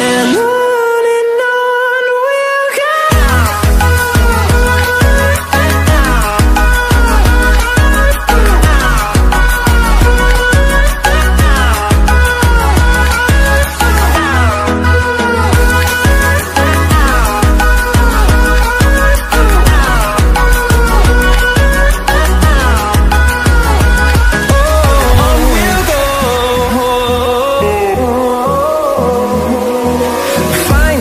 And